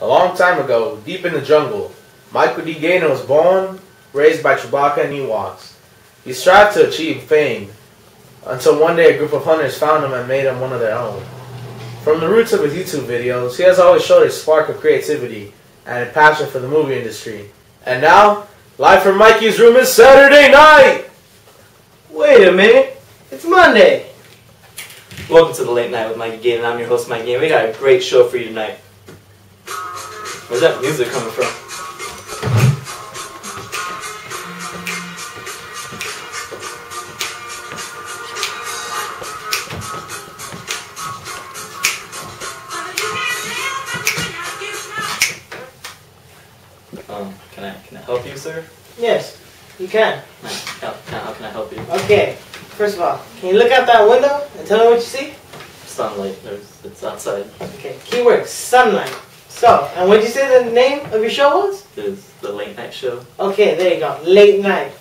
A long time ago, deep in the jungle, Michael D. Gayton was born, raised by Chewbacca and Ewoks. He strived to achieve fame, until one day a group of hunters found him and made him one of their own. From the roots of his YouTube videos, he has always showed a spark of creativity and a passion for the movie industry. And now, live from Mikey's room is Saturday night! Wait a minute. It's Monday. Welcome to the late night with Mikey Gayton. I'm your host, Mike Gayton. We got a great show for you tonight. Where's that music coming from? Um, can I can I help you, sir? Yes, you can. How, how can I help you? Okay. First of all, can you look out that window and tell me what you see? Sunlight. There's, it's outside. Okay. Keyword: sunlight. So, and what did you say the name of your show was? There's the late night show. Okay, there you go. Late night.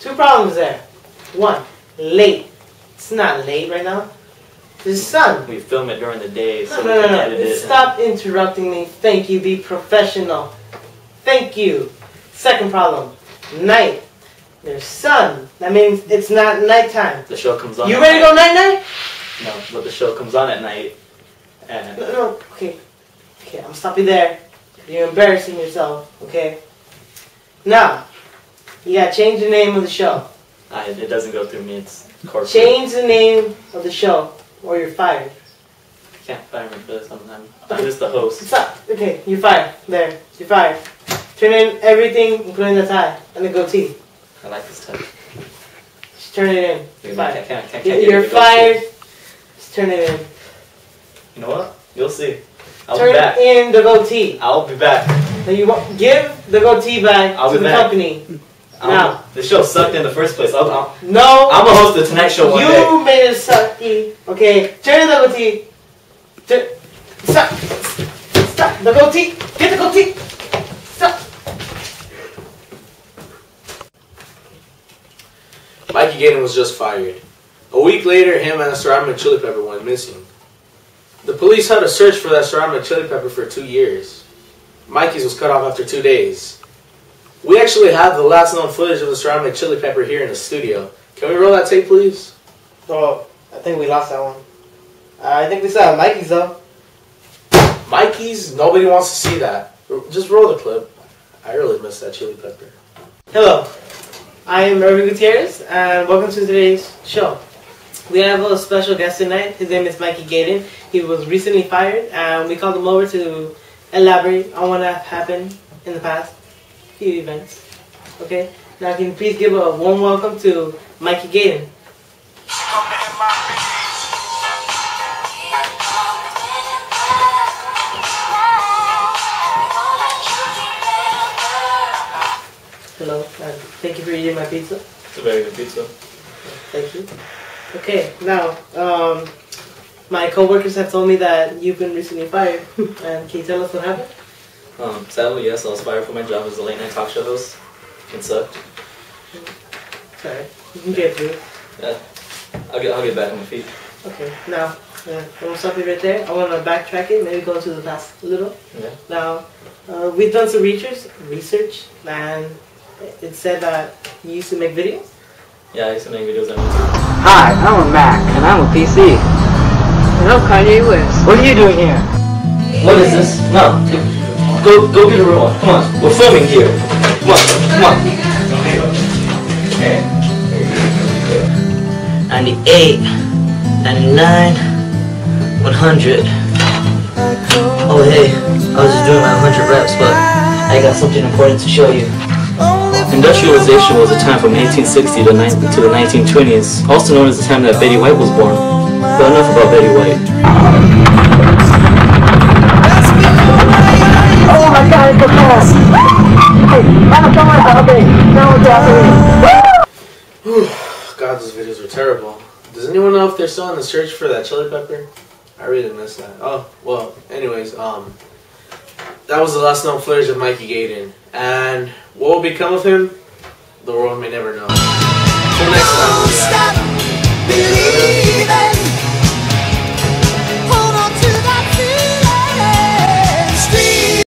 Two problems there. One, late. It's not late right now. The sun. We film it during the day, so No, no, no, can no. edit it. Stop interrupting me. Thank you. Be professional. Thank you. Second problem. Night. There's sun. That means it's not nighttime. The show comes on. You ready to go night. night night? No, but the show comes on at night, and No, no. Okay. Okay, I'm stopping there. You're embarrassing yourself. Okay. Now, you gotta change the name of the show. I, it doesn't go through me. It's corporate. Change the name of the show, or you're fired. I can't fire me for this. I'm, I'm, I'm just the host. Stop. Okay, you're fired. There, you're fired. Turn in everything, including the tie and the goatee. I like this type. Just turn it in. You're Fired. Can't, can't, You're, can't you're get it to go fired. Just turn it in. You know what? You'll see. I'll turn be back. in the goatee. I'll be back. Now you want, give the goatee back I'll to be the back. company. I'll- Now. the show sucked in the first place. I'll, I'll, No. I'm gonna host the Tonight Show one day. You made it sucky. Okay, turn the goatee. Turn. Stop. Stop. The goatee. Get the goatee. Stop. Mikey Gayton was just fired. A week later, him and a ceramic chili pepper went missing. The police had a search for that ceramic chili pepper for two years. Mikey's was cut off after two days. We actually have the last known footage of the ceramic chili pepper here in the studio. Can we roll that tape, please? Oh, I think we lost that one. Uh, I think we saw Mikey's though. Mikey's? Nobody wants to see that. Just roll the clip. I really miss that chili pepper. Hello, I am Irvin Gutierrez, and welcome to today's show. We have a special guest tonight. His name is Mikey Gayton. He was recently fired, and we called him over to elaborate on what happened in the past few events. Okay, now can you please give a warm welcome to Mikey Gayton? Hello, thank you for eating my pizza. It's a very good pizza. Thank you. Okay, now, um, my coworkers have told me that you've been recently fired. and can you tell us what happened? Um, sadly, yes, I was fired from my job as a late night talk show host. It sucked. Sorry, you can get through. Yeah. I'll get, I'll get back on my feet. Okay, now, uh, I'm gonna stop you right there. I want to backtrack it, maybe go to the past a little. Yeah. Now, uh, we've done some research, research, and it said that you used to make videos. Yeah, I used to make videos on YouTube. Hi, I'm a Mac, and I'm a PC. And I'm Kanye West. What are you doing here? What is this? No. Go, go get a real one. Come on. We're filming here. Come on. Come on. 98, 99, 100. Oh hey, I was just doing my 100 reps, but I got something important to show you. Industrialization was a time from 1860 to, to the 1920s, also known as the time that Betty White was born. But enough about Betty White. Oh my god, it's a mess! Hey, I'm coming okay. Now what's happening? God, those videos were terrible. Does anyone know if they're still on the search for that chili pepper? I really miss that. Oh, well, anyways, um, that was the last known footage of Mikey Gayton. And what will become of him? The world may never know. Until next time.